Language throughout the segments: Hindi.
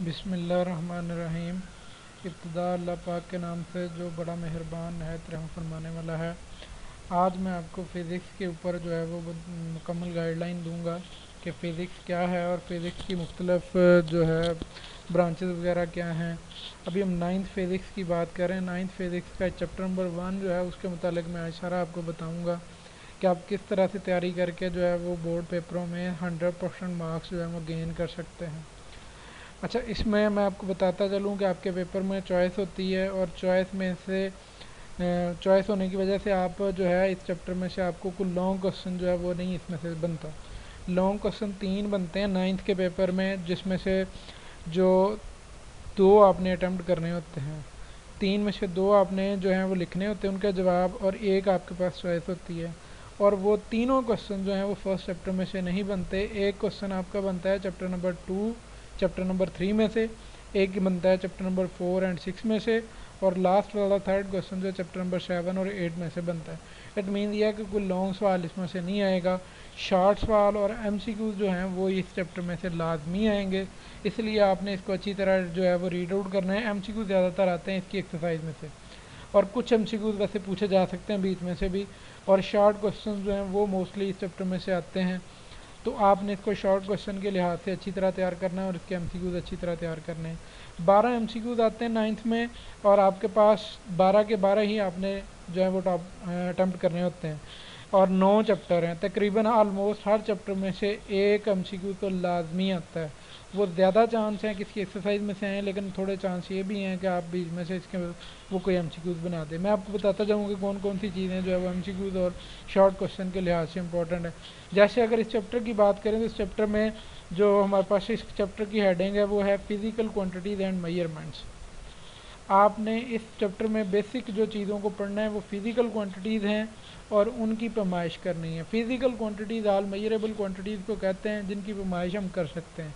बिसमीम इब्तदा अल्लाह पाक के नाम से जो बड़ा मेहरबान है रहम फरमाने वाला है। आज मैं आपको फ़िज़िक्स के ऊपर जो है वो मुकम्मल गाइडलाइन दूँगा कि फ़िज़िक्स क्या है और फिज़िक्स की मुख्तलफ जो है ब्रांचेस वगैरह क्या हैं। अभी हम नाइन्थ फिज़िक्स की बात करें। नाइन्थ फिज़िक्स का चैप्टर नंबर वन जो है, उसके मुतालिक मैं इशारा आपको बताऊँगा कि आप किस तरह से तैयारी करके जो है वो बोर्ड पेपरों में हंड्रेड परसेंट मार्क्स जो है वो गेन कर सकते हैं। अच्छा इसमें मैं आपको बताता चलूँ कि आपके पेपर में चॉइस होती है और चॉइस में से चॉइस होने की वजह से आप जो है इस चैप्टर में से आपको कुछ लॉन्ग क्वेश्चन जो है वो नहीं इसमें से बनता। लॉन्ग क्वेश्चन तीन बनते हैं नाइन्थ के पेपर में जिसमें से जो दो आपने अटैम्प्ट करने होते हैं। तीन में से दो आपने जो है वो लिखने होते हैं उनका जवाब और एक आपके पास चॉइस होती है। और वो तीनों क्वेश्चन जो हैं वो फ़र्स्ट चैप्टर में से नहीं बनते। एक क्वेश्चन आपका बनता है chapter number two chapter number three में से, एक बनता है chapter number four and six में से, और लास्ट वाला थर्ड क्वेश्चन जो चैप्टर नंबर सेवन और एट में से बनता है। इट मीन यह कि कोई लॉन्ग सवाल इसमें से नहीं आएगा। शॉर्ट सवाल और एम जो हैं, वो इस चैप्टर में से लाजमी आएँगे। इसलिए आपने इसको अच्छी तरह जो है वो रीड आउट करना है। एमसीक्यू ज़्यादातर आते हैं इसकी एक्सरसाइज में से। और कुछ एम वैसे पूछे जा सकते हैं बीच में से भी। और शॉर्ट क्वेश्चन जो हैं, वो मोस्टली इस चैप्टर में से आते हैं। तो आपने इसको शॉर्ट क्वेश्चन के लिहाज से अच्छी तरह तैयार करना है और इसके एम अच्छी तरह तैयार करने हैं। बारह एम आते हैं नाइन्थ में और आपके पास बारह के बारह ही आपने जो है वो टॉप अटैम्प्ट करने होते हैं। और नौ चैप्टर हैं। तकरीबन आलमोस्ट हर चैप्टर में से एक एम तो लाजमी आता है। वो ज़्यादा चांस हैं, किसी एक्सरसाइज में से हैं, लेकिन थोड़े चांस ये भी हैं कि आप बीच में से इसके वो कोई एम सी क्यूज़ बना दें। मैं आपको बताता जाऊँ कि कौन कौन सी चीज़ें जो है वो एम सी क्यूज़ और शॉर्ट क्वेश्चन के लिहाज से इंपॉर्टेंट है। जैसे अगर इस चैप्टर की बात करें तो इस चैप्टर में जो हमारे पास इस चैप्टर की हेडिंग है, वो है फ़िज़िकल क्वान्टिटीज़ एंड मयरमेंट्स आपने इस चैप्टर में बेसिक जो चीज़ों को पढ़ना है, वो फ़िज़िकल क्वांटिटीज़ हैं और उनकी पैमाइश करनी है। Physical quantities all measurable quantities को कहते हैं, जिनकी पैमाइश हम कर सकते हैं।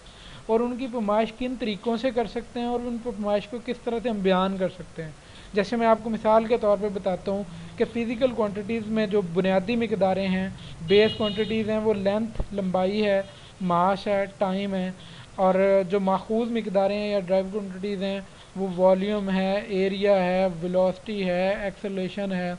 और उनकी पैमाइश किन तरीक़ों से कर सकते हैं और उन पैमाइश को किस तरह से हम बयान कर सकते हैं। जैसे मैं आपको मिसाल के तौर पे बताता हूँ कि फ़िज़िकल क्वांटिटीज़ में जो बुनियादी मकदारें हैं बेस क्वांटिटीज़ हैं, वो लेंथ लंबाई है माश है टाइम है, और जो माखूज मकदारें हैं या ड्राइव क्वांटिटीज़ हैं, वो वॉल्यूम है एरिया है वेलोसिटी है एक्सलेशन है।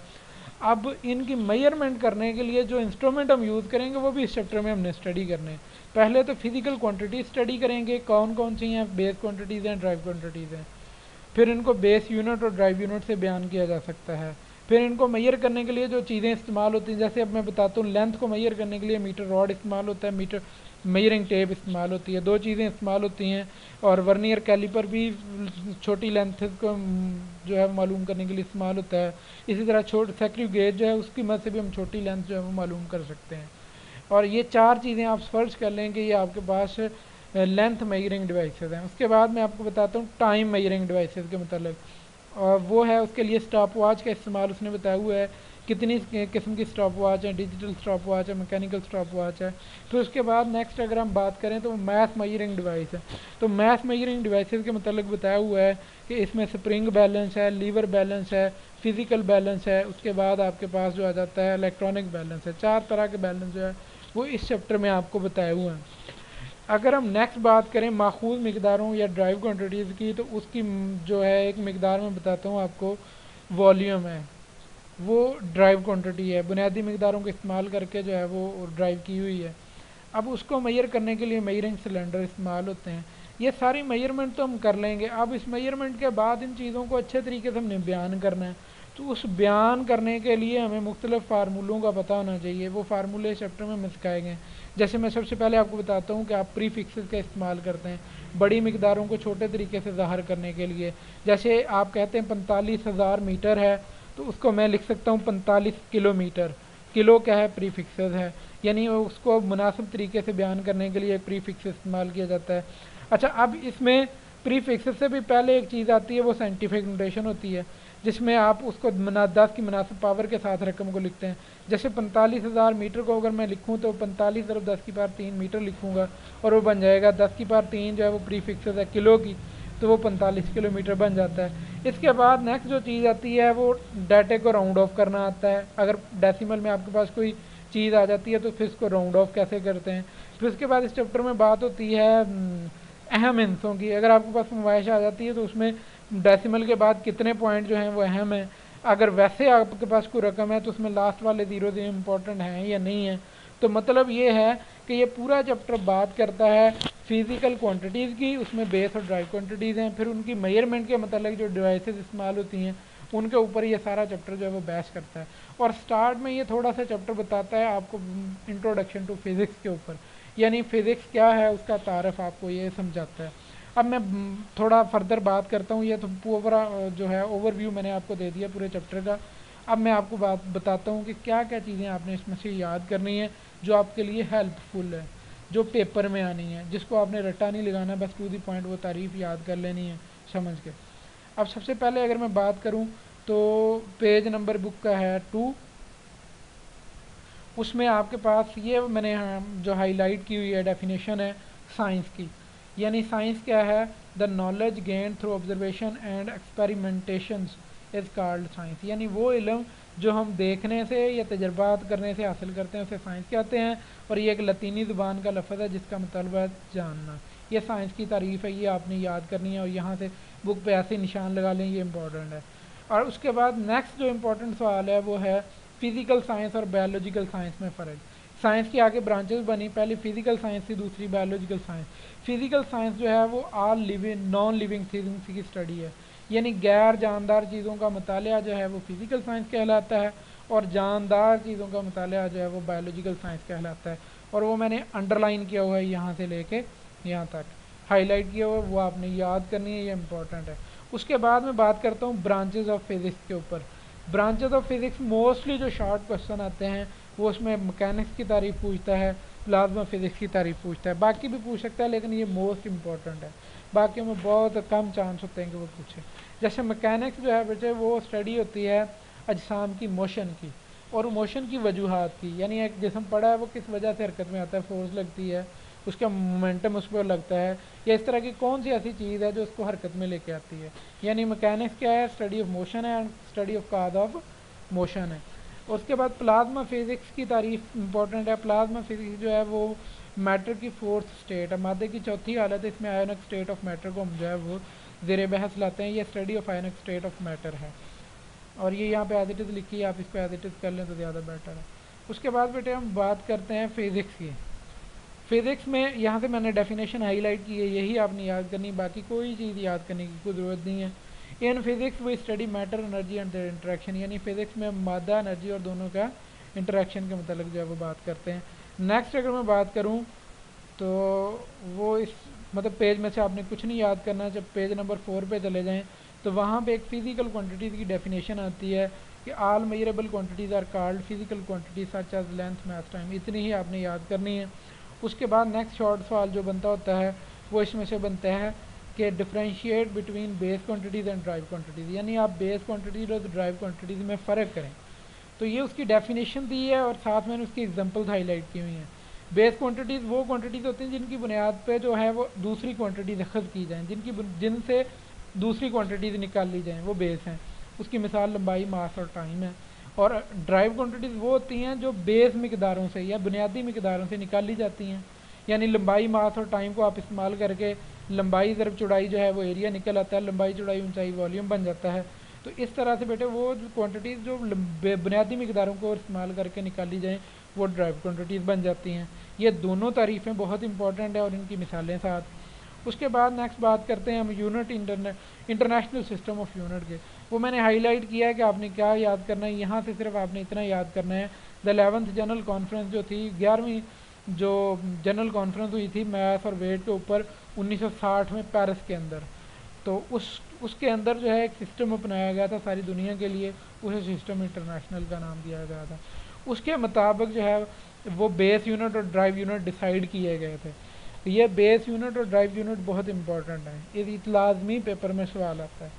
अब इनकी मेयरमेंट करने के लिए जो इंस्ट्रूमेंट हम यूज़ करेंगे, वो भी इस चैप्टर में हमने स्टडी करने हैं। पहले तो फ़िज़िकल क्वांटिटी स्टडी करेंगे, कौन कौन सी हैं बेस क्वांटिटीज़ हैं ड्राइव क्वांटिटीज़ हैं। फिर इनको बेस यूनिट और ड्राइव यूनिट से बयान किया जा सकता है। फिर इनको मैयर करने के लिए जो चीज़ें इस्तेमाल होती हैं, जैसे अब मैं बताता हूँ लेंथ को मैयर करने के लिए मीटर रॉड इस्तेमाल होता है मीटर मेयरिंग टेप इस्तेमाल होती है, दो चीज़ें इस्तेमाल होती हैं। और वर्नियर कैलिपर भी छोटी लेंथ को जो है, मालूम करने के लिए इस्तेमाल होता है। इसी तरह छोट सेक्रिव गेज जो है, उसकी मदद से भी हम छोटी लेंथ जो है, वो मालूम कर सकते हैं। और ये चार चीज़ें आप फ़र्ज़ कर लें कि ये आपके पास लेंथ मेजरिंग डिवाइसेस हैं। उसके बाद मैं आपको बताता हूँ टाइम मेयरिंग डिवाइसेस के मतलब। और वो है उसके लिए स्टॉप वॉच का इस्तेमाल उसने बताया हुआ है, कितनी किस्म की स्टॉप वॉच है डिजिटल स्टॉप वॉच है मैकेनिकल स्टॉप वॉच है। फिर उसके बाद नेक्स्ट अगर हम बात करें तो मैथ मयरिंग डिवाइस है। तो मैथ मेजरिंग डिवाइसेस के मतलब बताया हुआ है कि इसमें स्प्रिंग बैलेंस है लीवर बैलेंस है फ़िज़िकल बैलेंस है, उसके बाद आपके पास जो आ जाता है इलेक्ट्रॉनिक बैलेंस है। चार तरह के बैलेंस जो है वो इस चैप्टर में आपको बताए हुए हैं। अगर हम नेक्स्ट बात करें माखूज मकदारों या ड्राइव क्वान्टिटीज़ की तो उसकी जो है, एक मकदार में बताता हूँ आपको वॉल्यूम है। वो ड्राइव क्वांटिटी है। बुनियादी मकदारों का इस्तेमाल करके जो है वो ड्राइव की हुई है। अब उसको मैयर करने के लिए मैयरिंग सिलेंडर इस्तेमाल होते हैं। ये सारी मैयरमेंट तो हम कर लेंगे। अब इस मैयरमेंट के बाद इन चीज़ों को अच्छे तरीके से हमने बयान करना है। तो उस बयान करने के लिए हमें मुख्तलिफ़ फार्मूलों का पता होना चाहिए। वो फार्मूले चैप्टर में सिखाए गए। जैसे मैं सबसे पहले आपको बताता हूँ कि आप प्री फिक्सेस का इस्तेमाल करते हैं, बड़ी मकदारों को छोटे तरीके से ज़ाहिर करने के लिए। जैसे आप कहते हैं पैंतालीस हज़ार मीटर है तो उसको मैं लिख सकता हूँ पैंतालीस किलोमीटर। किलो क्या है? प्री फिक्सेस है। यानी उसको मुनासिब तरीके से बयान करने के लिए प्री फिक्स इस्तेमाल किया जाता है। अच्छा अब इसमें प्री फिक्सेस से भी पहले एक चीज़ आती है, वो साइंटिफिक नोटेशन होती है। जिसमें आप उसको मना दस की मुनासिब पावर के साथ रकम को लिखते हैं। जैसे पैंतालीस हज़ार मीटर को अगर मैं लिखूँ तो पैंतालीस तरफ़ दस की पार तीन मीटर लिखूँगा और वो बन जाएगा। दस की पार तीन जो है वो प्री फिक्सेस है किलो की तो वो पैंतालीस किलोमीटर बन जाता है। इसके बाद नेक्स्ट जो चीज़ आती है, वो डाटे को राउंड ऑफ़ करना आता है। अगर डेसिमल में आपके पास कोई चीज़ आ जाती है तो फिर इसको राउंड ऑफ़ कैसे करते हैं? फिर उसके बाद इस चैप्टर में बात होती है अहम हिंसों की। अगर आपके पास नुमाइश आ जाती है तो उसमें डेसिमल के बाद कितने पॉइंट जो हैं वो अहम हैं। अगर वैसे आपके पास कोई रकम है तो उसमें लास्ट वाले ज़ीरो इम्पोर्टेंट हैं या नहीं है। तो मतलब ये है कि ये पूरा चैप्टर बात करता है फ़िज़िकल क्वांटिटीज़ की, उसमें बेस और ड्राइव क्वांटिटीज़ हैं। फिर उनकी मेज़रमेंट के मतलब जो डिवाइसेस इस्तेमाल होती हैं, उनके ऊपर ये सारा चैप्टर जो है वो बहस करता है। और स्टार्ट में ये थोड़ा सा चैप्टर बताता है आपको इंट्रोडक्शन टू फिज़िक्स के ऊपर। यानी फ़िज़िक्स क्या है, उसका तारफ़ आपको ये समझाता है। अब मैं थोड़ा फर्दर बात करता हूँ। ये तो पूरा जो है ओवरव्यू मैंने आपको दे दिया पूरे चैप्टर का। अब मैं आपको बात बताता हूँ कि क्या क्या चीज़ें आपने इसमें से याद करनी है, जो आपके लिए हेल्पफुल है, जो पेपर में आनी है, जिसको आपने रट्टा नहीं लगाना, बस टू दी पॉइंट वो तारीफ़ याद कर लेनी है, समझ के। अब सबसे पहले अगर मैं बात करूँ तो पेज नंबर बुक का है टू उसमें आपके पास ये मैंने जो हाईलाइट की हुई है डेफिनेशन है साइंस की। यानी साइंस क्या है? The knowledge gain through observation and experimentation is called science यानी वो इलम जो हम देखने से या तजर्बात करने से हासिल करते हैं, उसे साइंस कहते हैं। और ये एक लतीनी ज़ुबान का लफ्ज़ है, जिसका मतलब है जानना। ये साइंस की तारीफ़ है, ये आपने याद करनी है और यहाँ से बुक पे ऐसे निशान लगा लें, ये इंपॉर्टेंट है। और उसके बाद नेक्स्ट जो इम्पोर्टेंट सवाल है, वो है फ़िज़िकल साइंस और बायोलॉजिकल साइंस में फ़र्क। साइंस की आगे ब्रांचेस बनी, पहली फ़िज़िकल साइंस थी, दूसरी बायोलॉजिकल साइंस फ़िज़िकल साइंस जो है वो all living non living things की स्टडी है. यानी गैर जानदार चीज़ों का मताल जो है वो फ़िज़िकल साइंस कहलाता है और जानदार चीज़ों का मताल जो है वो बायोलॉजिकल साइंस कहलाता है. और वो मैंने अंडरलाइन किया हुआ है यहाँ से लेके यहाँ तक. हाईलाइट किया हुआ है, वो आपने याद करनी है, ये इंपॉर्टेंट है. उसके बाद मैं बात करता हूँ ब्रांचेज ऑफ़ फिज़िक्स के ऊपर. ब्रांचेज ऑफ़ फिज़िक्स मोस्टली जो शॉर्ट क्वेश्चन आते हैं वो उसमें मकैनिक्स की तारीफ़ पूछता है प्लाज्मा फिज़िक्स की तारीफ़ पूछता है, बाकी भी पूछ सकता है, लेकिन ये मोस्ट इंपॉर्टेंट है। बाकी में बहुत कम चांस होते हैं कि वो पूछे। जैसे मकैनिक्स जो है बच्चे, वो स्टडी होती है अजसाम की मोशन की, और मोशन की वजूहत की। यानी एक जिसम पड़ा है, वो किस वजह से हरकत में आता है फोर्स लगती है, उसका मोमेंटम उस पर लगता है, या इस तरह की कौन सी ऐसी चीज़ है जो उसको हरकत में लेके आती है। यानी मकैनिक्स क्या है? स्टडी ऑफ़ मोशन है and study of cause of motion है। उसके बाद प्लाज्मा फिज़िक्स की तारीफ़ इंपॉर्टेंट है। प्लाज्मा फिज़िक्स जो है वो मैटर की फोर्थ स्टेट है। मादे की चौथी हालत है, इसमें आयोनिक स्टेट ऑफ़ मैटर को हम जो है वो ज़ेर बहस लाते हैं। ये study of ionic state of matter है। और ये यहाँ पे एज लिखी है, आप इसको एज कर लें तो ज़्यादा बेटर है। उसके बाद बेटे हम बात करते हैं फिज़िक्स की। फिज़िक्स में यहाँ से मैंने डेफिनेशन हाईलाइट की है, यही आपने याद करनी बाकी कोई चीज़ याद करने की कोई ज़रूरत नहीं है। इन फिज़िक्स वो study matter energy and interaction यानी फिज़िक्स में मादा एनर्जी और दोनों का इंटरेक्शन के मतलब जो है वो बात करते हैं। नेक्स्ट अगर मैं बात करूँ तो वो इस मतलब पेज में से आपने कुछ नहीं याद करना, जब पेज नंबर फोर पे चले जाएँ तो वहाँ पे एक फ़िज़िकल क्वांटिटीज़ की डेफिनेशन आती है कि all measurable quantities are called physical quantities such as length mass time इतनी ही आपने याद करनी है। उसके बाद नेक्स्ट शॉर्ट सवाल जो बनता होता है, वो इसमें से बनता है कि differentiate between base quantities and derived quantities यानी आप बेस क्वांटिटीज़ और ड्राइव क्वांटिटीज़ में फ़र्क करें। तो ये उसकी डेफिनेशन दी है और साथ में उसकी एग्जांपल्स हाईलाइट की हुई हैं। बेस क्वांटिटीज़ वो क्वांटिटीज़ होती हैं जिनकी बुनियाद पे जो है वो दूसरी क्वांटिटीज अखज़ की जाएँ। जिनकी जिनसे दूसरी क्वांटिटीज़ निकाल ली जाएँ, वो बेस हैं। उसकी मिसाल लंबाई मास और टाइम है। और ड्राइव क्वांटिटीज़ वो होती हैं जो बेस मकदारों से या बुनियादी मकदारों से निकाली जाती हैं। यानी लंबाई मास और टाइम को आप इस्तेमाल करके लंबाई ज़रब चौड़ाई जो है वो एरिया निकल आता है, लंबाई चौड़ाई ऊंचाई वॉल्यूम बन जाता है। तो इस तरह से बेटे वो क्वांटिटीज़ जो बुनियादी मकदारों को इस्तेमाल करके निकाली जाएँ, वो ड्राइव क्वान्टिटीज़ बन जाती हैं। ये दोनों तारीफ़ें बहुत इंपॉर्टेंट है और इनकी मिसालें साथ। उसके बाद नेक्स्ट बात करते हैं हम unit internet international system of unit के। वो मैंने हाईलाइट किया है कि आपने क्या याद करना है, यहाँ से सिर्फ़ आपने इतना याद करना है। द एलेवंथ जनरल कॉन्फ्रेंस जो थी, ग्यारहवीं जो जनरल कॉन्फ्रेंस हुई थी मैथ और वेट के ऊपर 1960 में पेरिस के अंदर। तो उस, उसके अंदर जो है एक सिस्टम अपनाया गया था सारी दुनिया के लिए, उसे सिस्टम इंटरनेशनल का नाम दिया गया था। उसके मुताबिक जो है वो बेस यूनिट और ड्राइव यूनिट डिसाइड किए गए थे। ये बेस यूनिट और ड्राइव यूनिट बहुत इंपॉर्टेंट है। ये लाजमी पेपर में सवाल आता है।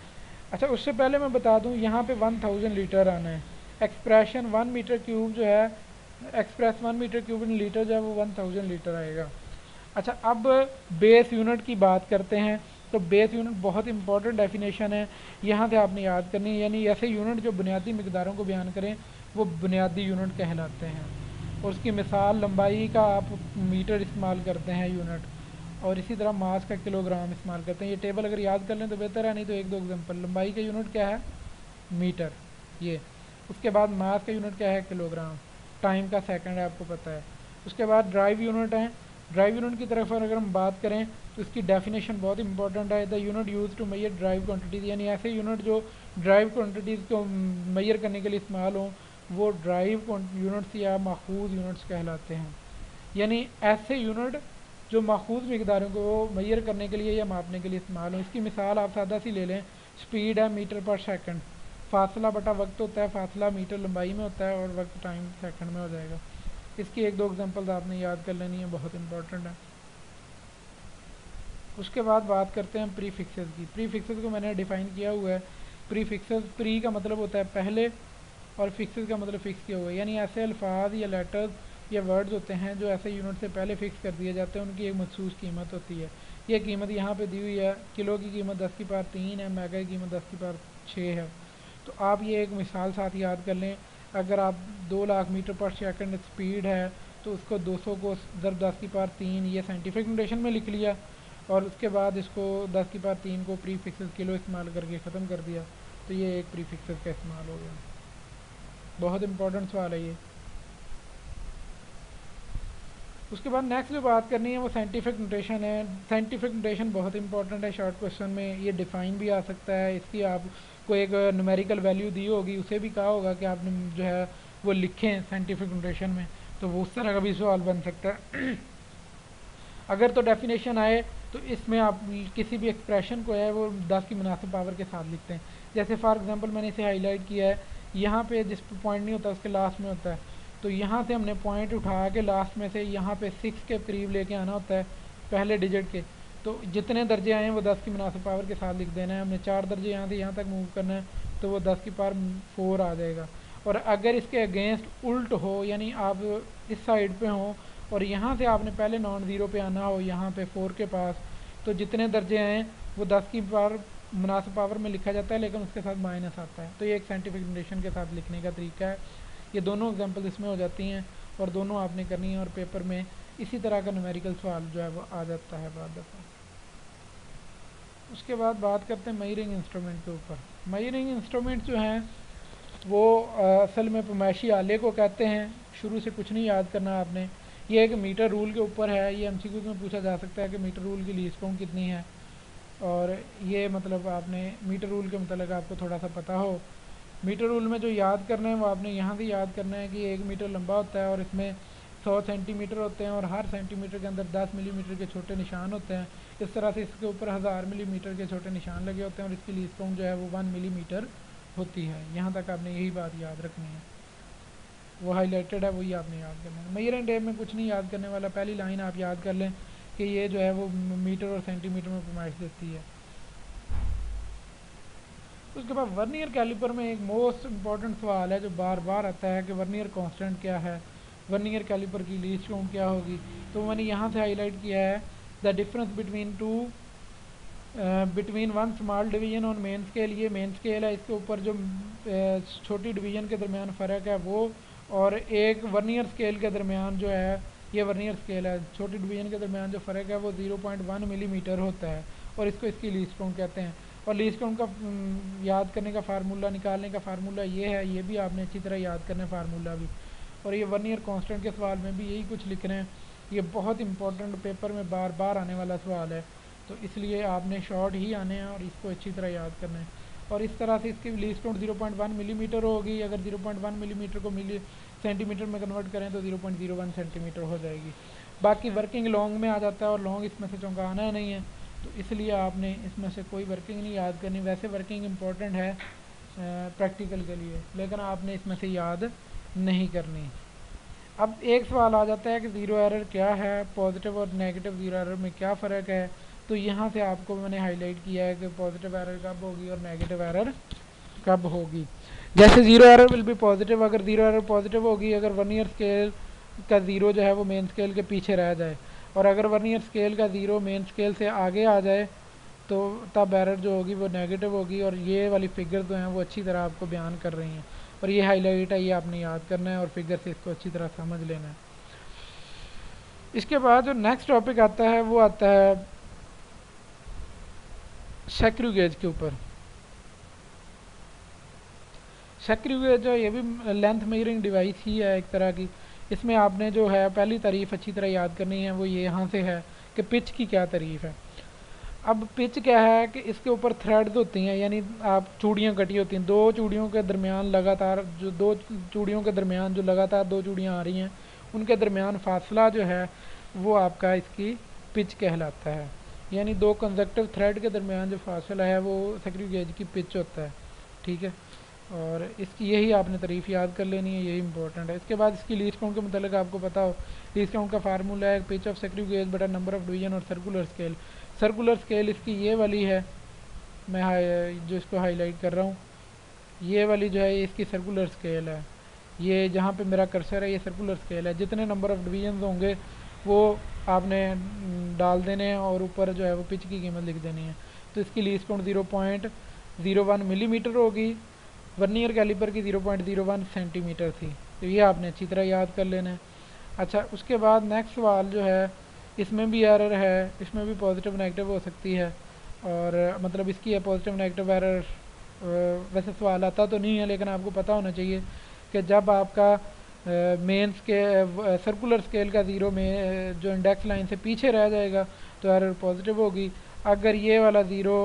अच्छा उससे पहले मैं बता दूँ, यहाँ पे वन थाउज़ेंड लीटर आना है। एक्सप्रेशन वन मीटर क्यूब जो है express one metre cube in litre जो है वो वन थाउज़ेंड लीटर आएगा। अच्छा अब बेस यूनिट की बात करते हैं तो बेस यूनिट बहुत इंपॉर्टेंट डेफिनेशन है। यहाँ से आपने याद करनी है, यानी ऐसे यूनिट जो बुनियादी मकदारों को बयान करें, वो बुनियादी यूनिट कहलाते हैं। और उसकी मिसाल लंबाई का आप मीटर इस्तेमाल करते हैं यूनिट और इसी तरह मास का किलोग्राम इस्तेमाल करते हैं। ये टेबल अगर याद कर लें तो बेहतर है, नहीं तो एक दो एग्ज़ाम्पल लंबाई का यूनिट क्या है? मीटर। ये। उसके बाद मास का यूनिट क्या है? किलोग्राम टाइम का सेकंड है, आपको पता है। उसके बाद ड्राइव यूनिट है। ड्राइव यूनिट की तरफ़ अगर हम बात करें तो इसकी डेफिनेशन बहुत इंपॉर्टेंट है। The unit used to measure derived quantities यानी ऐसे यूनिट जो ड्राइव क्वान्टिटीज़ को मैयर करने के लिए इस्तेमाल हों, वो ड्राइव यूनिट्स या माखूज यूनिट्स कहलाते हैं। यानी ऐसे यूनिट जो माखूज मकदारों को मैयर करने के लिए या मापने के लिए इस्तेमाल हों। इसकी मिसाल आप सादा सी ले लें। स्पीड है मीटर पर सेकंड फासला बटा वक्त होता है, फासला मीटर लंबाई में होता है और वक्त टाइम सेकंड में हो जाएगा। इसकी एक दो एग्जांपल्स आपने याद कर लेनी है, बहुत इंपॉर्टेंट है। उसके बाद बात करते हैं प्री की। प्री को मैंने डिफ़ाइन किया हुआ है। प्री प्री का मतलब होता है पहले और फिक्सेस का मतलब फिक्स किया हुआ है। यानी ऐसे अल्फाज या लेटर्स या वर्ड्स होते हैं जो ऐसे यूनिट से पहले फिक्स कर दिए जाते हैं, उनकी एक मखसूस कीमत होती है। ये कीमत यहाँ पे दी हुई है, किलो की कीमत दस की पार तीन है मैगा की कीमत दस की पार छः है। तो आप ये एक मिसाल साथ याद कर लें, अगर आप दो lakh metre per second speed है तो उसको 200 को ज़र दस की पार तीन, ये साइंटिफिक नोटेशन में लिख लिया और उसके बाद इसको दस की पार तीन को प्री फिक्स किलो इस्तेमाल करके ख़त्म कर दिया। तो ये एक प्री फिक्स का इस्तेमाल हो गया। बहुत इंपॉर्टेंट सवाल है ये। उसके बाद नेक्स्ट जो बात करनी है वो साइंटिफिक नोटेशन है। साइंटिफिक नोटेशन बहुत इंपॉर्टेंट है। शॉर्ट क्वेश्चन में ये डिफ़ाइन भी आ सकता है। इसकी आपको एक न्यूमेरिकल वैल्यू दी होगी। उसे भी कहा होगा कि आपने जो है वो लिखें साइंटिफिक नोटेशन में। तो वो उस तरह का भी सवाल बन सकता है। अगर तो डेफिनेशन आए तो इसमें आप किसी भी एक्सप्रेशन को है, वो दस की मुनासिब पावर के साथ लिखते हैं। जैसे फॉर एग्जांपल मैंने इसे हाईलाइट किया है। यहाँ पे जिस पॉइंट नहीं होता, उसके लास्ट में होता है। तो यहाँ से हमने पॉइंट उठा के लास्ट में से यहाँ पे सिक्स के करीब लेके आना होता है, पहले डिजिट के। तो जितने दर्जे आए हैं, वो दस की मुनासिब पावर के साथ लिख देना है। हमने चार दर्जे यहाँ से यहाँ तक मूव करना है तो वो दस की पावर फोर आ जाएगा। और अगर इसके अगेंस्ट उल्ट हो, यानी आप इस साइड पे हों, और यहाँ से आपने पहले नॉन ज़ीरो पे आना हो, यहाँ पे फोर के पास तो जितने दर्जे आए, वो दस की पावर मुनासिब पावर में लिखा जाता है, लेकिन उसके साथ माइनस आता है। तो ये एक साइंटिफिक नोटेशन के साथ लिखने का तरीका है। ये दोनों एग्ज़ाम्पल इसमें हो जाती हैं और दोनों आपने करनी है और पेपर में इसी तरह का न्यूमेरिकल सवाल जो है वो आ जाता है बाद दफ़ा उसके बाद बात करते हैं मयरिंग इंस्ट्रूमेंट के ऊपर। मयरिंग इंस्ट्रूमेंट जो हैं, वो असल में पमाशी आले को कहते हैं। शुरू से कुछ नहीं याद करना आपने। ये एक मीटर रूल के ऊपर है। ये एम में पूछा जा सकता है कि मीटर रूल की लीज काउंट कितनी है। और ये मतलब आपने मीटर रूल के मतलब आपको थोड़ा सा पता हो। मीटर रूल में जो याद करना है, वो आपने यहाँ से याद करना है कि एक मीटर लंबा होता है और इसमें सौ सेंटीमीटर होते हैं और हर सेंटीमीटर के अंदर दस मिलीमीटर के छोटे निशान होते हैं। इस तरह से इसके ऊपर हज़ार मिलीमीटर के छोटे निशान लगे होते हैं और इसकी लीज जो है वो वन मिलीमीटर होती है। यहाँ तक आपने यही बात याद रखनी है। वो हाईलाइटेड है, वही आपने याद करना है। मेयर एंड डेम में कुछ नहीं याद करने वाला, पहली लाइन आप याद कर लें कि ये जो है वो मीटर और सेंटीमीटर में फरमाइश देती है। उसके बाद वर्नियर कैलिपर में एक मोस्ट इंपॉर्टेंट सवाल है जो बार बार आता है कि वर्नियर कांस्टेंट क्या है? वर्नियर कैलिपर की लीज काउंट क्या होगी? तो मैंने यहाँ से हाईलाइट किया है the difference between two between one small division और मेन स्केल ये मेन स्केल है इसके ऊपर जो uh, छोटी डिवीज़न के दरमियान फ़र्क है वो और एक वर्नियर स्केल के दरमियान जो है ये वर्नियर स्केल है। छोटी डिवीज़न के दरमियान जो फ़र्क है वो 0.1 मिलीमीटर होता है और इसको इसकी लीज काउंट कहते हैं। और लीज काउंट का याद करने का फार्मूला, निकालने का फार्मूला ये है, ये भी आपने अच्छी तरह याद करना है फार्मूला भी। और ये वन ईयर कॉन्स्टेंट के सवाल में भी यही कुछ लिख रहे हैं। ये बहुत इंपॉर्टेंट पेपर में बार बार आने वाला सवाल है। तो इसलिए आपने शॉर्ट ही आने हैं और इसको अच्छी तरह याद करना है। और इस तरह से इसकी लीज काउंट 0.1 मिलीमीटर होगी। अगर 0.1 मिलीमीटर को मिली सेंटीमीटर में कन्वर्ट करें तो 0.01 सेंटीमीटर हो जाएगी। बाकी वर्किंग लॉन्ग में आ जाता है और लॉन्ग इसमें से चौंका आना नहीं है। तो इसलिए आपने इसमें से कोई वर्किंग नहीं याद करनी। वैसे वर्किंग इम्पोर्टेंट है प्रैक्टिकल के लिए, लेकिन आपने इसमें से याद नहीं करनी। अब एक सवाल आ जाता है कि ज़ीरो एरर क्या है? पॉजिटिव और नेगेटिव ज़ीरो एरर में क्या फ़र्क है? तो यहाँ से आपको मैंने हाईलाइट किया है कि पॉजिटिव एरर कब होगी और नेगेटिव एरर कब होगी। जैसे zero error will be positive अगर ज़ीरो एरर पॉजिटिव होगी, अगर वन ईयर स्केल का ज़ीरो जो है वो मेन स्केल के पीछे रह जाए और अगर वर्नियर स्केल का ज़ीरो मेन स्केल से आगे आ जाए तो तब एरर जो होगी वो नेगेटिव होगी और ये वाली फिगर जो हैं वो अच्छी तरह आपको बयान कर रही हैं। और ये हाईलाइट है, ये आपने याद करना है और फिगर से इसको अच्छी तरह समझ लेना है। इसके बाद जो नेक्स्ट टॉपिक आता है, वो आता है सेक्रूगेज के ऊपर। सेक्रूगेज जो ये भी लेंथ मेजरिंग डिवाइस ही है एक तरह की। इसमें आपने जो है, पहली तारीफ़ अच्छी तरह याद करनी है, वो ये यहाँ से है कि पिच की क्या तारीफ़ है। अब पिच क्या है कि इसके ऊपर थ्रेड्स होती हैं, यानी आप चूड़ियाँ कटी होती हैं। दो चूड़ियों के दरमियान लगातार जो, दो चूड़ियों के दरमियान जो लगातार दो चूड़ियाँ आ रही हैं, उनके दरमियान फासला जो है, वो आपका इसकी पिच कहलाता है। यानी दो कंजक्टिव थ्रेड के दरमियान जो फासला है, वो सेक्रीगेज की पिच होता है। ठीक है? और इसकी यही आपने तारीफ़ याद कर लेनी है, यही इंपॉर्टेंट है। इसके बाद इसकी लीज काउंट के मतलब आपको पता हो लीज काउंट का फार्मूला है पिच ऑफ़ सेक्रीगेज बटा नंबर ऑफ़ डिवीज़न और सर्कुलर स्केल सर्कुलर स्केल इसकी ये वाली है, मैं जो इसको हाईलाइट कर रहा हूँ, ये वाली जो है इसकी सर्कुलर स्केल है। ये जहाँ पे मेरा कर्सर है, ये सर्कुलर स्केल है। जितने नंबर ऑफ़ डिवीज़न होंगे, वो आपने डाल देने हैं और ऊपर जो है, वो पिच की कीमत लिख देनी है। तो इसकी least count zero point zero one millimetre होगी वर्नियर कैलिपर की zero point zero one centimetre थी। तो ये आपने अच्छी तरह याद कर लेना है। अच्छा उसके बाद नेक्स्ट सवाल जो है, इसमें भी एरर है, इसमें भी पॉजिटिव नेगेटिव हो सकती है। और मतलब इसकी है पॉजिटिव नेगेटिव एरर वैसे सवाल आता तो नहीं है, लेकिन आपको पता होना चाहिए कि जब आपका मेन स्के सर्कुलर स्केल का ज़ीरो में जो इंडेक्स लाइन से पीछे रह जाएगा तो एरर पॉजिटिव होगी। अगर ये वाला ज़ीरो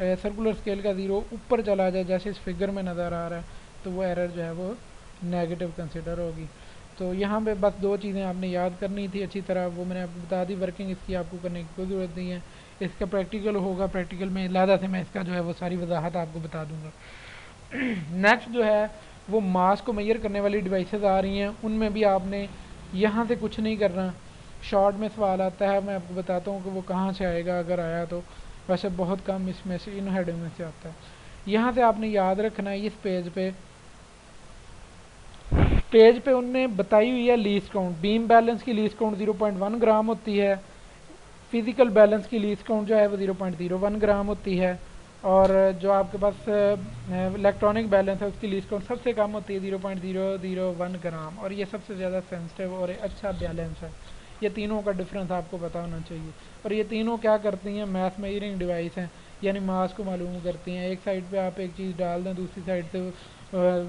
सर्कुलर स्केल का ज़ीरो ऊपर चला जाए, जैसे इस फिगर में नज़र आ रहा है तो वो एरर जो है वो नेगेटिव कंसिडर होगी। तो यहाँ पे बस दो चीज़ें आपने याद करनी थी अच्छी तरह, वो मैंने आपको बता दी वर्किंग इसकी आपको करने की कोई ज़रूरत नहीं है। इसका प्रैक्टिकल होगा प्रैक्टिकल में लादा से मैं इसका जो है वो सारी वजाहत आपको बता दूँगा। नेक्स्ट जो है, वो मास को मैयर करने वाली डिवाइसेस आ रही हैं। उनमें भी आपने यहाँ से कुछ नहीं करना। शॉर्ट में सवाल आता है, मैं आपको बताता हूँ कि वो कहाँ से आएगा, अगर आया तो। वैसे बहुत कम इसमें से इन हेडिंग में से आता है। यहाँ से आपने याद रखना है, इस पेज पे। पेज पे उनने बताई हुई है लीज काउंट बीम बैलेंस की लीज काउंट 0.1 ग्राम होती है। फ़िज़िकल बैलेंस की लीज काउंट जो है वो 0.01 ग्राम होती है। और जो आपके पास इलेक्ट्रॉनिक बैलेंस है, उसकी लीज काउंट सबसे कम होती है 0.001 ग्राम और ये सबसे ज़्यादा सेंसिटिव और अच्छा बैलेंस है। ये तीनों का डिफरेंस आपको पता होना चाहिए। और ये तीनों क्या करती हैं? मैथ मेजरिंग डिवाइस हैं। यानी मास को मालूम करती हैं। एक साइड पे आप एक चीज़ डाल दें, दूसरी साइड से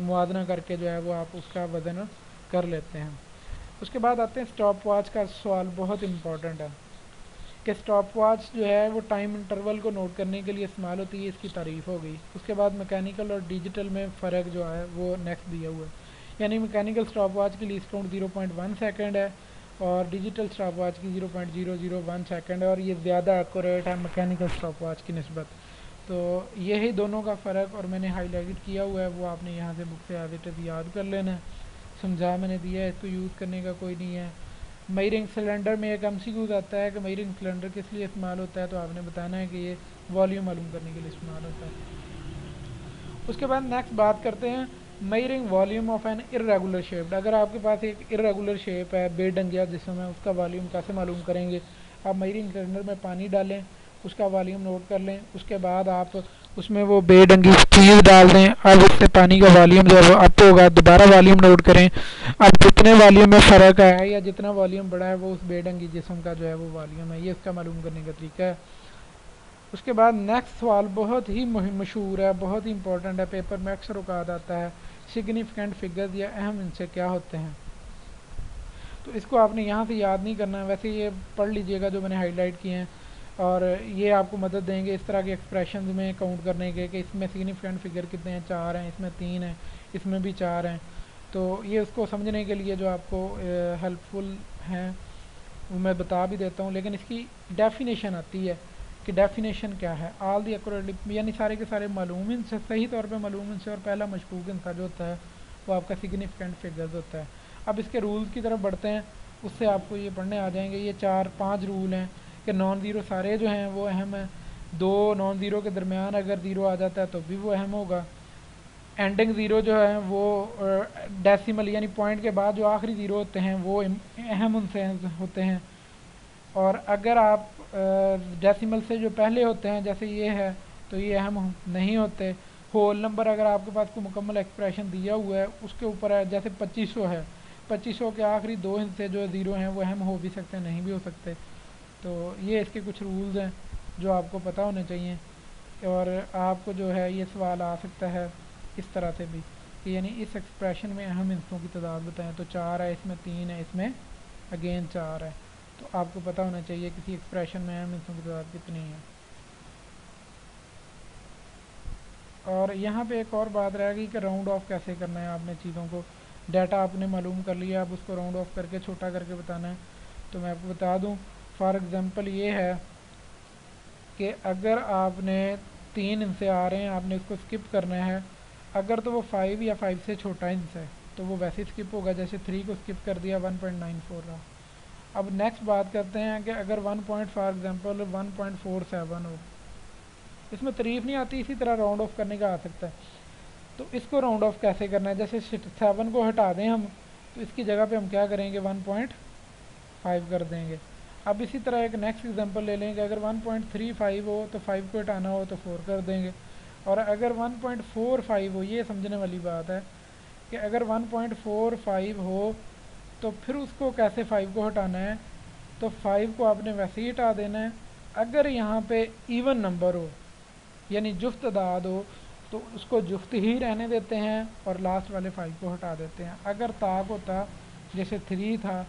मुआदना करके जो है वो आप उसका वज़न कर लेते हैं। उसके बाद आते हैं स्टॉप वॉच का सवाल, बहुत इंपॉर्टेंट है। कि स्टॉप वॉच जो है वो टाइम इंटरवल को नोट करने के लिए इस्तेमाल होती है, इसकी तारीफ़ हो गई। उसके बाद मैकेनिकल और डिजिटल में फ़र्क जो है वो नेक्स्ट दिया हुआ है। यानी मैकेनिकल स्टॉप वॉच की लीज काउंट वन सेकेंड है। और डिजिटल स्टॉप वॉच की zero point zero zero one second और ये ज़्यादा एक्यूरेट है मैकेनिकल स्टॉप वॉच की नस्बत। तो यही दोनों का फ़र्क और मैंने हाईलाइट किया हुआ है, वो आपने यहाँ से बुक से एज याद कर लेना है। समझा मैंने दिया है, इसको यूज़ करने का कोई नहीं है। मईरिंग सिलेंडर में एक एम सी आता है कि मईरिंग सिलेंडर किस लिए इस्तेमाल होता है तो आपने बताना है कि ये वॉल्यूम मालूम करने के लिए इस्तेमाल होता है। उसके बाद नेक्स्ट बात करते हैं measuring volume of an irregular shape अगर आपके पास एक इरेगुलर शेप है बेडंगिया जिसमें उसका वॉल्यूम कैसे मालूम करेंगे? आप मईरिंग सिलेंडर में पानी डालें, उसका वॉल्यूम नोट कर लें, उसके बाद आप उसमें वो बेडंगी चीज़ डाल दें अब उससे पानी का वॉल्यूम जो है अप होगा। दोबारा वॉल्यूम नोट करें। अब जितने वॉल्यूम में फ़र्क आया है या जितना वॉल्यूम बढ़ा है, वो उस बेडंगी जिसम का जो है वो वॉल्यूम है। ये इसका मालूम करने का तरीका है। उसके बाद नेक्स्ट सवाल बहुत ही मशहूर है, बहुत ही इंपॉर्टेंट है। पेपर में अक्सर औकात आता है। सिग्निफिकेंट फिगर्स या अहम इनसे क्या होते हैं? तो इसको आपने यहाँ से याद नहीं करना है। वैसे ये पढ़ लीजिएगा जो मैंने हाईलाइट किए हैं। और ये आपको मदद देंगे इस तरह के एक्सप्रेशन में काउंट करने के, कि इसमें सिग्निफिकेंट फिगर कितने हैं? चार हैं, इसमें तीन हैं, इसमें भी चार हैं। तो ये उसको समझने के लिए जो आपको हेल्पफुल हैं मैं बता भी देता हूँ। लेकिन इसकी डेफिनेशन आती है। कि डेफिनेशन क्या है? आल दी एक्यूरेट यानी सारे के सारे मालूम से सही तौर पे मालूम से और पहला मशकूक इनसा जो होता है, वो आपका सिग्निफिकेंट फिगर्स होता है। अब इसके रूल्स की तरफ़ बढ़ते हैं, उससे आपको ये पढ़ने आ जाएँगे, ये चार, पाँच रूल हैं कि नॉन ज़ीरो सारे जो हैं, वो अहम हैं। दो नॉन ज़ीरो के दरमियान अगर ज़ीरो आ जाता है तो भी वो अहम होगा। एंडिंग ज़ीरो जो है, वो डेसिमल यानी पॉइंट के बाद जो आखिरी ज़ीरो होते हैं, वो अहम उनसे होते हैं। और अगर आप डेसिमल से जो पहले होते हैं, जैसे ये है तो ये अहम नहीं होते। होल नंबर अगर आपके पास कोई मुकम्मल एक्सप्रेशन दिया हुआ है, उसके ऊपर है, जैसे 2500 है। पच्चीस सौ के आखिरी दो हिस्से जो ज़ीरो हैं, वो अहम हो भी सकते हैं, नहीं भी हो सकते। तो ये इसके कुछ रूल्स हैं, जो आपको पता होने चाहिए। और आपको जो है, ये सवाल आ सकता है इस तरह से भी कि यानी इस एक्सप्रेशन में अहम हिस्सों की तादाद बताएँ तो चार है, इसमें तीन है, इसमें अगेन चार है। तो आपको पता होना चाहिए किसी एक्सप्रेशन में अहम हिस्सों की तादाद कितनी है। और यहाँ पे एक और बात रहेगी कि राउंड ऑफ़ कैसे करना है आपने चीज़ों को। डाटा आपने मालूम कर लिया अब उसको राउंड ऑफ़ करके छोटा करके बताना है। तो मैं आपको बता दूँ फॉर एग्ज़ाम्पल ये है कि अगर आपने तीन इनसे आ रहे हैं, आपने इसको स्किप करना है, अगर तो वो फाइव या फाइव से छोटा है तो वो वैसे स्किप होगा। जैसे थ्री को स्किप कर दिया वन पॉइंट नाइन फोर रहा। अब नेक्स्ट बात करते हैं कि अगर one point for example one point four seven हो, इसमें तरीफ नहीं आती, इसी तरह राउंड ऑफ़ करने का आ सकता है। तो इसको राउंड ऑफ़ कैसे करना है? जैसे सेवन को हटा दें हम तो इसकी जगह पे हम क्या करेंगे? वन पॉइंट फाइव कर देंगे। अब इसी तरह एक नेक्स्ट एग्जांपल ले लेंगे अगर वन पॉइंट थ्री फाइव हो तो फाइव को हटाना हो तो फोर कर देंगे। और अगर वन पॉइंट फोर फाइव हो, ये समझने वाली बात है कि अगर वन पॉइंट फोर फाइव हो तो फिर उसको कैसे फाइव को हटाना है? तो फाइव को आपने वैसे ही हटा देना है। अगर यहाँ पे इवन नंबर हो, यानी जुफ्त दाद हो तो उसको जुफ्त ही रहने देते हैं और लास्ट वाले फाइव को हटा देते हैं। अगर ताक होता, जैसे थ्री था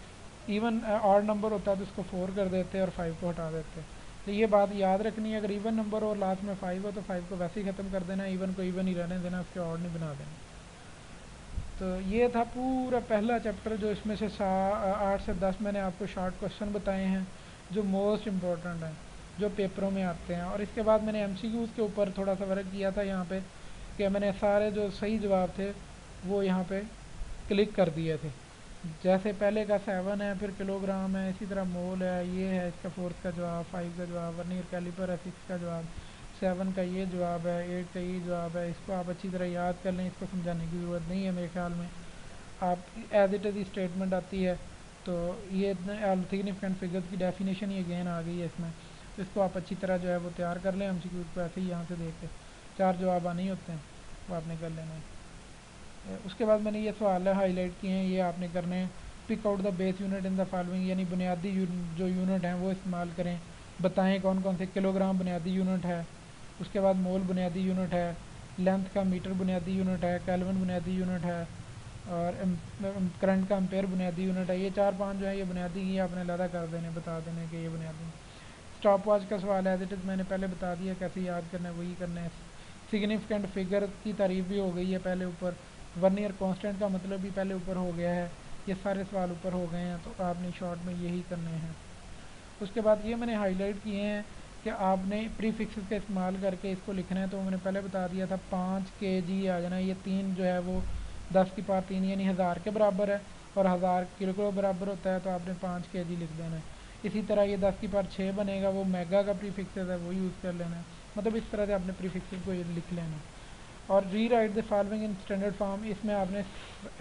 इवन ऑड नंबर होता तो उसको फोर कर देते और फाइव को हटा देते। तो ये बात याद रखनी है, अगर इवन नंबर और लास्ट में फाइव हो तो फाइव को वैसे ही ख़त्म कर देना इवन को इवन ही रहने देना उसके ऑड नहीं बना देना। तो ये था पूरा पहला चैप्टर जो इसमें से सा, आठ से दस मैंने आपको शॉर्ट क्वेश्चन बताए हैं, जो मोस्ट इम्पोर्टेंट हैं, जो पेपरों में आते हैं। और इसके बाद मैंने एम के ऊपर थोड़ा सा वर्क किया था यहाँ पर कि मैंने सारे जो सही जवाब थे, वो यहाँ पर क्लिक कर दिए थे। जैसे पहले का सेवन है, फिर किलोग्राम है, इसी तरह मोल है, ये है, इसका फोर्थ का जवाब फाइव का जवाब वर्नियर कैलिपर है सिक्स का जवाब। सेवन का ये जवाब है, एट का ये जवाब है, इसको आप अच्छी तरह याद कर लें, इसको समझाने की ज़रूरत नहीं है मेरे ख्याल में। आप एज इट इज़ स्टेटमेंट आती है तो ये सिग्निफिकेंट फिगर्स की डेफिनेशन ही अगेन आ गई है इसमें। तो इसको आप अच्छी तरह जो है वो तैयार कर लें हम को ऐसे ही यहाँ से देख के चार जवाब आने ही होते हैं, वो आपने कर लेना है। उसके बाद मैंने ये सवाल है हाईलाइट किए हैं, ये आपने करने हैं। Pick out the base unit in the following यानी बुनियादी जो यूनिट हैं, वो इस्तेमाल करें। बताएँ कौन कौन से किलोग्राम बुनियादी यूनिट है। उसके बाद मोल बुनियादी यूनिट है, लेंथ का मीटर बुनियादी यूनिट है, कैलवन बुनियादी यूनिट है, और करंट का एम्पेयर बुनियादी यूनिट है। ये चार पाँच जो है, ये बुनियादी ही आपने अदा कर देने, बता देने कि ये बुनियादी। स्टॉप वॉच का सवाल है इज़ मैंने पहले बता दिया कैसे याद करना है, वही करना है। सिग्निफिकेंट फिगर की तारीफ़ भी हो गई है पहले ऊपर। वन ईयर कॉन्स्टेंट का मतलब भी पहले ऊपर हो गया है। ये सारे सवाल ऊपर हो गए हैं तो आपने शॉर्ट में यही करने हैं। उसके बाद ये मैंने हाईलाइट किए हैं कि आपने प्री फिक्स का इस्तेमाल करके इसको लिखना है तो मैंने पहले बता दिया था, पाँच के जी आ जाना, ये तीन जो है वो दस की पार तीन, यानी हज़ार के बराबर है, और हज़ार किलो के बराबर होता है तो आपने पाँच के जी लिख देना है। इसी तरह ये दस की पार छः बनेगा, वो मेगा का प्रीफिक्सेस है, वो यूज़ कर लेना है। मतलब इस तरह से आपने प्रीफिक्सेस को लिख लेना और rewrite the following in standard form इसमें आपने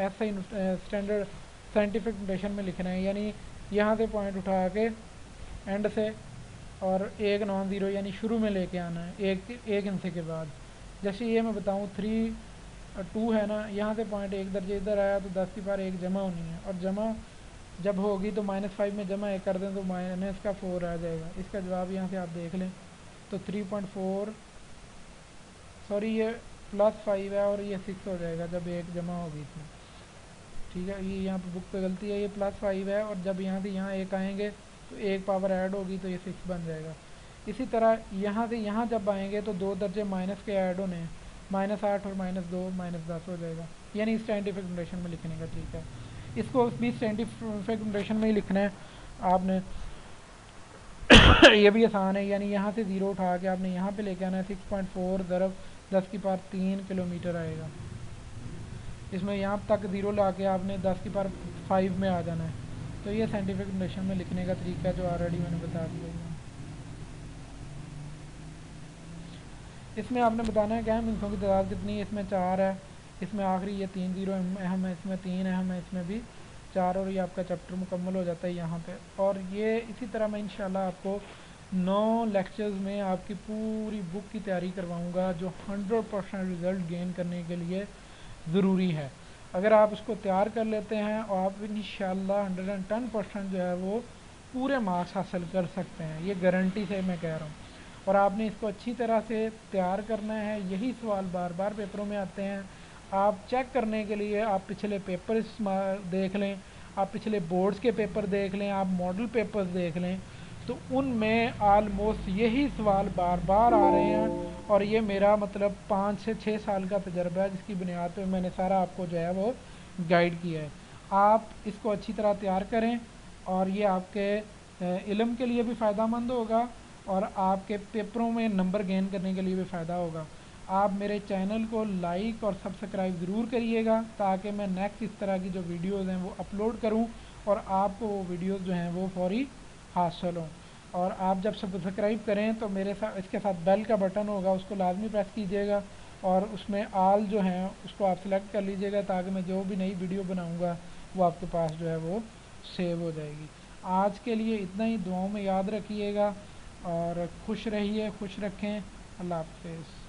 ऐसा स्टैंडर्ड साइंटिफिक नोटेशन में लिखना है, यानी यहाँ से पॉइंट उठा के एंड से और एक नॉन ज़ीरो यानी शुरू में लेके आना है, एक एक इंसे के बाद। जैसे ये मैं बताऊँ थ्री टू है ना, यहाँ से पॉइंट एक दर्जे इधर आया तो दस की पार एक जमा होनी है। और जमा जब होगी तो माइनस फाइव में जमा एक कर दें तो माइनस का फोर आ जाएगा। इसका जवाब यहाँ से आप देख लें तो थ्री पॉइंट फोर सॉरी ये प्लस फाइव है और ये सिक्स हो जाएगा जब एक जमा होगी इसमें। ठीक है, ये यहाँ पर बुक पे गलती है, ये प्लस फाइव है और जब यहाँ से यहाँ एक आएँगे तो एक पावर ऐड होगी तो ये सिक्स बन जाएगा। इसी तरह यहाँ से यहाँ जब आएँगे तो दो दर्जे माइनस के ऐड होने हैं। माइनस आठ और माइनस दो माइनस दस हो जाएगा। यानी इस साइंटिफिक नोटेशन में लिखने का ठीक है। इसको भी साइंटिफिक नोटेशन में ही लिखना है। आपने ये भी आसान है। यानी यहाँ से ज़ीरो उठा के आपने यहाँ पे लेके आना है। सिक्स पॉइंट फोर दरब दस की पार तीन किलोमीटर आएगा। इसमें यहाँ तक ज़ीरो ला के आपने दस की पार फाइव में आ जाना है। तो ये साइंटिफिक नोटेशन में लिखने का तरीका जो ऑलरेडी मैंने बता दिया है। इसमें आपने बताना है कि अहम इंसों की तादाद कितनी है, इसमें चार है, इसमें आखिरी ये तीन ज़ीरो, अहम है, इसमें तीन अहम है, इसमें भी चार और ये आपका चैप्टर मुकम्मल हो जाता है यहाँ पे। और ये इसी तरह मैं इंशाल्लाह आपको नौ लेक्चर्स में आपकी पूरी बुक की तैयारी करवाऊँगा जो हंड्रेड परसेंट रिज़ल्ट गेन करने के लिए ज़रूरी है। अगर आप उसको तैयार कर लेते हैं और आप in hundred and ten percent जो है वो पूरे मार्क्स हासिल कर सकते हैं। ये गारंटी से मैं कह रहा हूँ। और आपने इसको अच्छी तरह से तैयार करना है। यही सवाल बार बार पेपरों में आते हैं। आप चेक करने के लिए आप पिछले पेपर देख लें। आप पिछले बोर्ड्स के पेपर देख लें। आप मॉडल पेपर्स देख लें। तो उनमें आलमोस्ट यही सवाल बार बार आ रहे हैं और ये मेरा मतलब पाँच से छः साल का तजर्बा है जिसकी बुनियाद पर मैंने सारा आपको जो है वो गाइड किया है। आप इसको अच्छी तरह तैयार करें और ये आपके इलम के लिए भी फ़ायदा मंद होगा और आपके पेपरों में नंबर गेन करने के लिए भी फ़ायदा होगा। आप मेरे चैनल को लाइक और सब्सक्राइब ज़रूर करिएगा ताकि मैं नेक्स्ट इस तरह की जो वीडियोज़ हैं वो अपलोड करूँ और आपको वो वीडियोज़ जो हैं वो फौरी हासिल। हों और आप जब सब्सक्राइब करें तो मेरे साथ, इसके साथ बेल का बटन होगा, उसको लाजमी प्रेस कीजिएगा और उसमें आल जो हैं, उसको आप सेलेक्ट कर लीजिएगा ताकि मैं जो भी नई वीडियो बनाऊँगा, वो आपके पास जो है वो सेव हो जाएगी। आज के लिए इतना ही, दुआओं में याद रखिएगा और खुश रहिए, खुश रखें। अल्लाह हाफिज़।